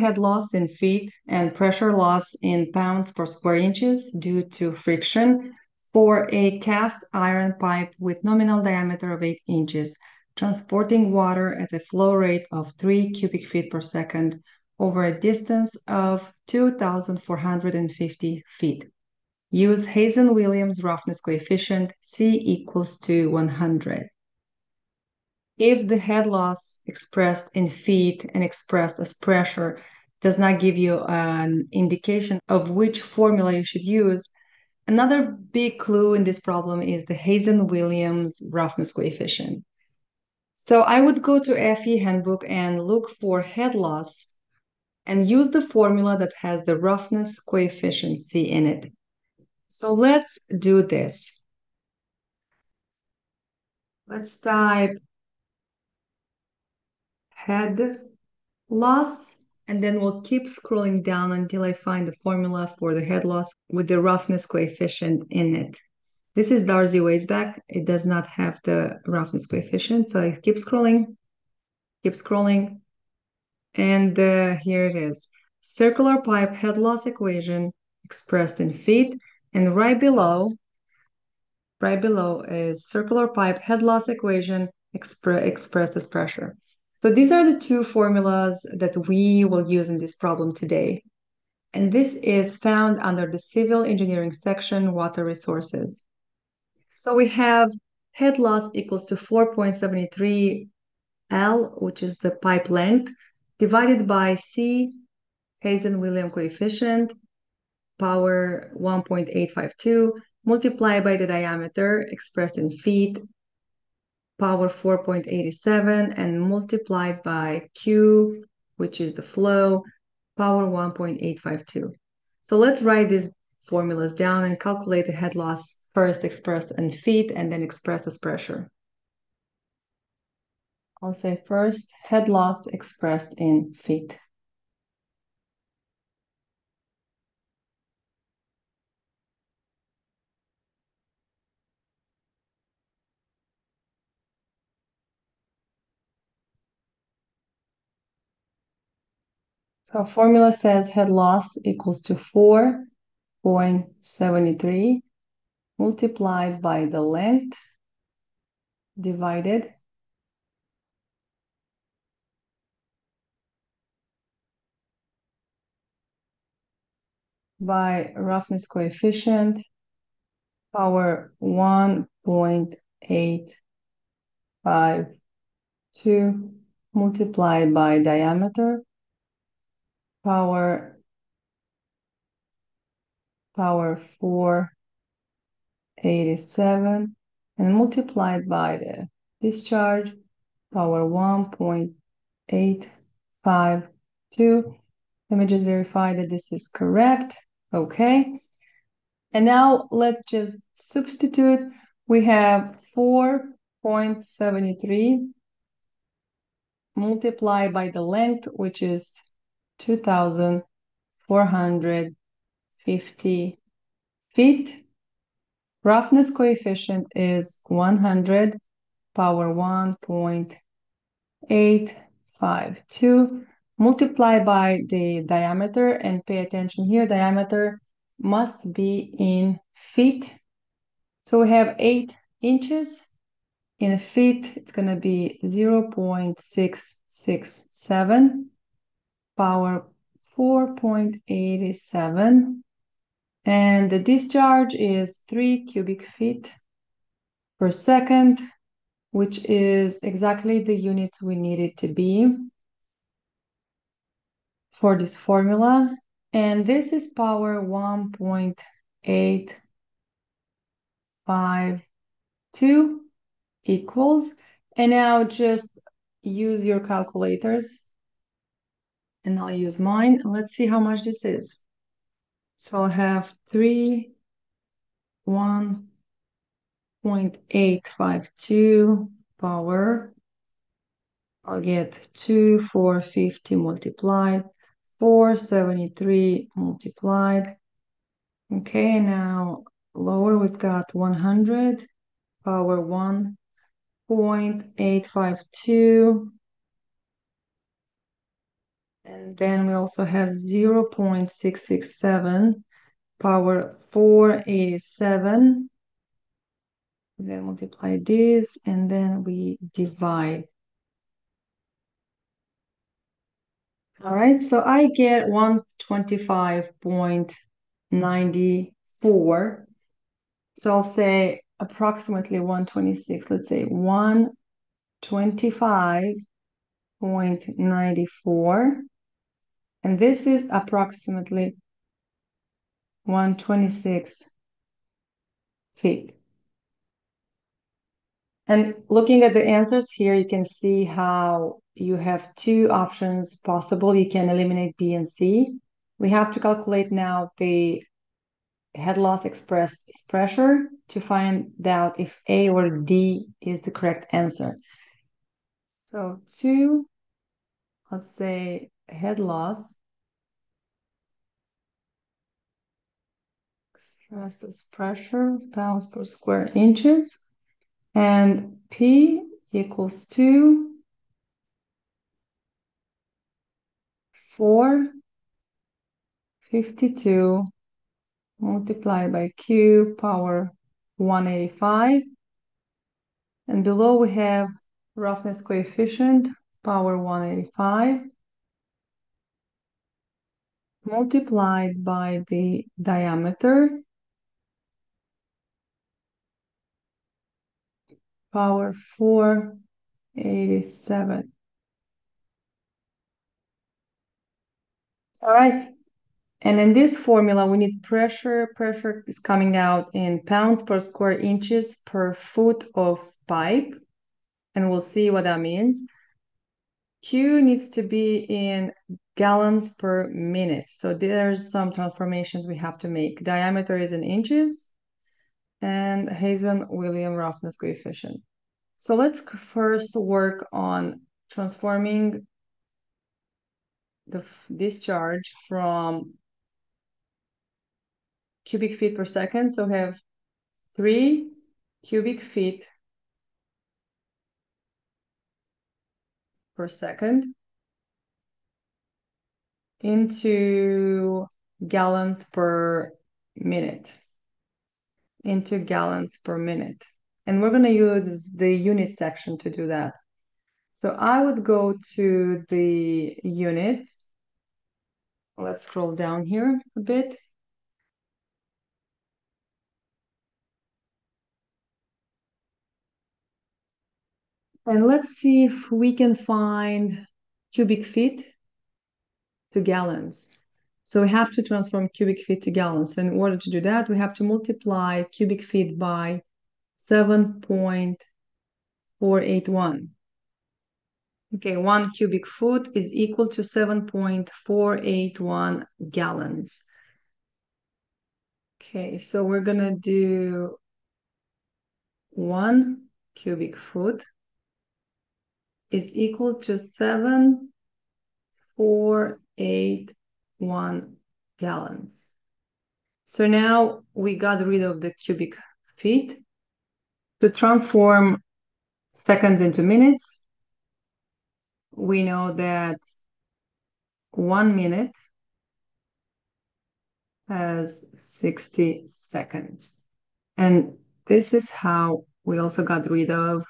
head loss in feet and pressure loss in pounds per square inches due to friction for a cast iron pipe with nominal diameter of 8 inches, transporting water at a flow rate of 3 cubic feet per second over a distance of 2,450 feet. Use Hazen-Williams roughness coefficient C equals to 100. If the head loss expressed in feet and expressed as pressure does not give you an indication of which formula you should use, another big clue in this problem is the Hazen-Williams roughness coefficient. So I would go to FE handbook and look for head loss and use the formula that has the roughness coefficient C in it. So let's do this. Let's type head loss, and then we'll keep scrolling down until I find the formula for the head loss with the roughness coefficient in it. This is Darcy-Weisbach. It does not have the roughness coefficient, so I keep scrolling, keep scrolling, and uh, here it is. Circular pipe head loss equation expressed in feet, and right below, right below is circular pipe head loss equation expre expressed as pressure. So these are the two formulas that we will use in this problem today. And this is found under the Civil Engineering section, Water Resources. So we have head loss equals to 4.73 L, which is the pipe length, divided by C, Hazen-William coefficient, power 1.852, multiplied by the diameter expressed in feet power 4.87 and multiplied by Q, which is the flow, power 1.852. So let's write these formulas down and calculate the head loss first expressed in feet and then expressed as pressure. I'll say first head loss expressed in feet. So formula says head loss equals to 4.73 multiplied by the length divided by roughness coefficient power 1.852 multiplied by diameter power power 487 and multiplied by the discharge power 1.852 let me just verify that this is correct. Okay. And now let's just substitute. We have 4.73 multiplied by the length which is 2,450 feet. Roughness coefficient is 100 power 1.852 multiplied by the diameter and pay attention here. Diameter must be in feet. So we have 8 inches. In feet it's going to be 0 0.667 power 4.87 and the discharge is 3 cubic feet per second which is exactly the unit we need it to be for this formula. And this is power 1.852 equals and now just use your calculators and I'll use mine. Let's see how much this is. So I have 3, 1.852 power. I'll get 2, 450 multiplied, 473 multiplied. Okay, now lower we've got 100 power 1.852 And then we also have 0 0.667 power 487. Then multiply this and then we divide. All right, so I get 125.94. So I'll say approximately 126. Let's say 125.94. And this is approximately 126 feet. And looking at the answers here, you can see how you have two options possible. You can eliminate B and C. We have to calculate now the head loss expressed as pressure to find out if A or D is the correct answer. So two, let's say head loss. Expressed as pressure pounds per square inches. And P equals 2 4 52 multiplied by Q power 185 and below we have roughness coefficient power 185 multiplied by the diameter power 487. All right. And in this formula, we need pressure. Pressure is coming out in pounds per square inches per foot of pipe. And we'll see what that means. Q needs to be in gallons per minute. So there's some transformations we have to make. Diameter is in inches and Hazen-Williams roughness coefficient. So let's first work on transforming the discharge from cubic feet per second. So we have three cubic feet per second into gallons per minute into gallons per minute. And we're going to use the unit section to do that. So I would go to the units. Let's scroll down here a bit. And let's see if we can find cubic feet to gallons. So we have to transform cubic feet to gallons. So in order to do that, we have to multiply cubic feet by 7.481. Okay, one cubic foot is equal to 7.481 gallons. Okay, so we're gonna do one cubic foot is equal to 7.481 one gallons. So now we got rid of the cubic feet. To transform seconds into minutes, we know that one minute has 60 seconds. And this is how we also got rid of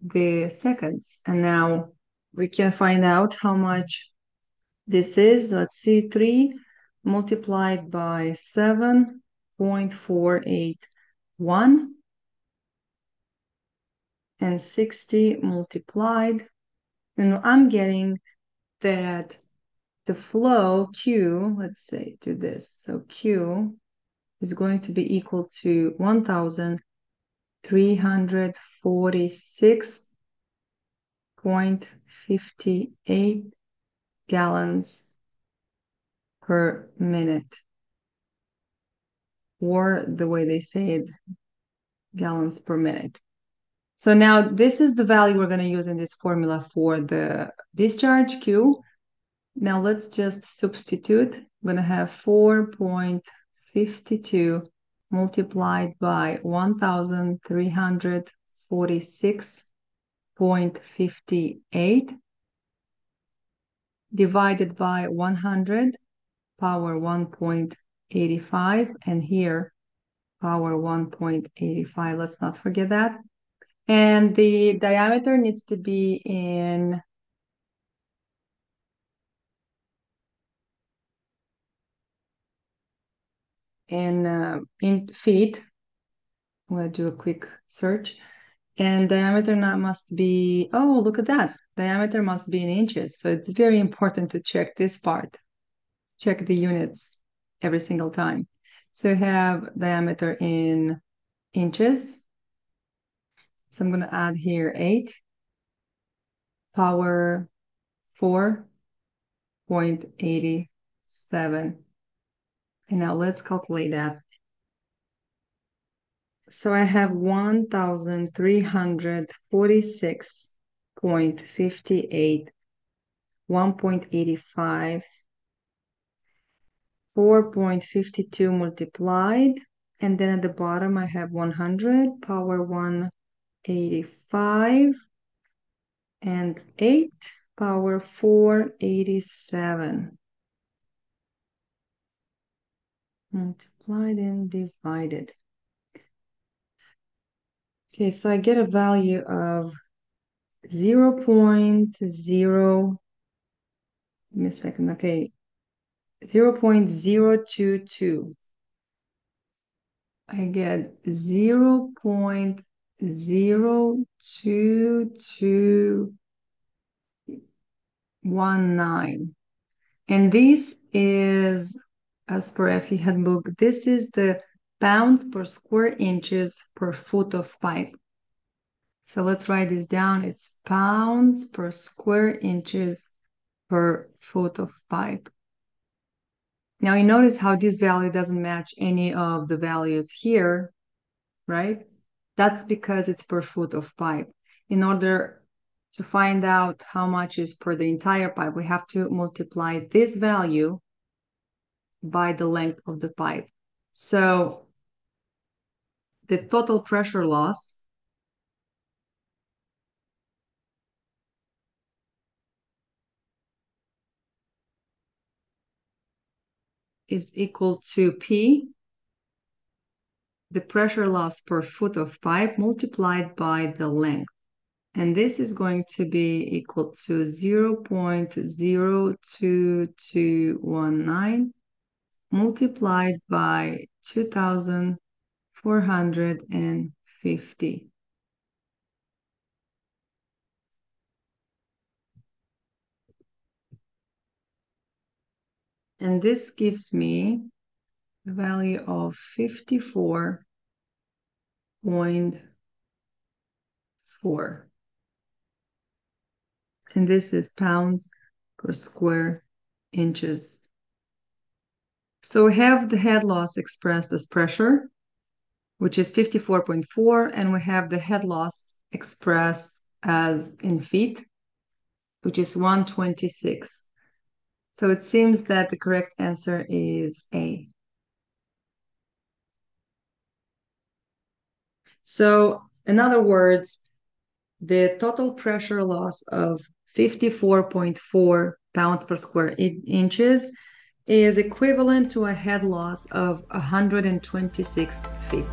the seconds. And now we can find out how much this is, let's see, 3 multiplied by 7.481 and 60 multiplied. And I'm getting that the flow Q, let's say to this, so Q is going to be equal to 1,346.58 gallons per minute. Or the way they say it, gallons per minute. So now this is the value we're going to use in this formula for the discharge Q. Now let's just substitute. I'm going to have 4.52 multiplied by 1,346.58 divided by 100 power 1.85 and here power 1.85 let's not forget that. And the diameter needs to be in in uh, in feet I'm to do a quick search and diameter not must be oh look at that diameter must be in inches so it's very important to check this part check the units every single time. So I have diameter in inches. So I'm going to add here 8 power 4.87. And now let's calculate that. So I have 1,346.58, 1.85 4.52 multiplied. And then at the bottom, I have 100 power 185 and 8 power 487. Multiplied and divided. Okay, so I get a value of 0 0.0, give me a second, okay, 0 0.022. I get 0 0.02219. And this is, as per FE handbook, this is the pounds per square inches per foot of pipe. So let's write this down. It's pounds per square inches per foot of pipe. Now you notice how this value doesn't match any of the values here, right? That's because it's per foot of pipe. In order to find out how much is per the entire pipe, we have to multiply this value by the length of the pipe. So the total pressure loss is equal to P, the pressure loss per foot of pipe multiplied by the length. And this is going to be equal to 0.02219 multiplied by 2,450. And this gives me a value of 54.4. And this is pounds per square inches. So we have the head loss expressed as pressure, which is 54.4, and we have the head loss expressed as in feet, which is 126. So it seems that the correct answer is A. So in other words, the total pressure loss of 54.4 pounds per square inches is equivalent to a head loss of 126 feet.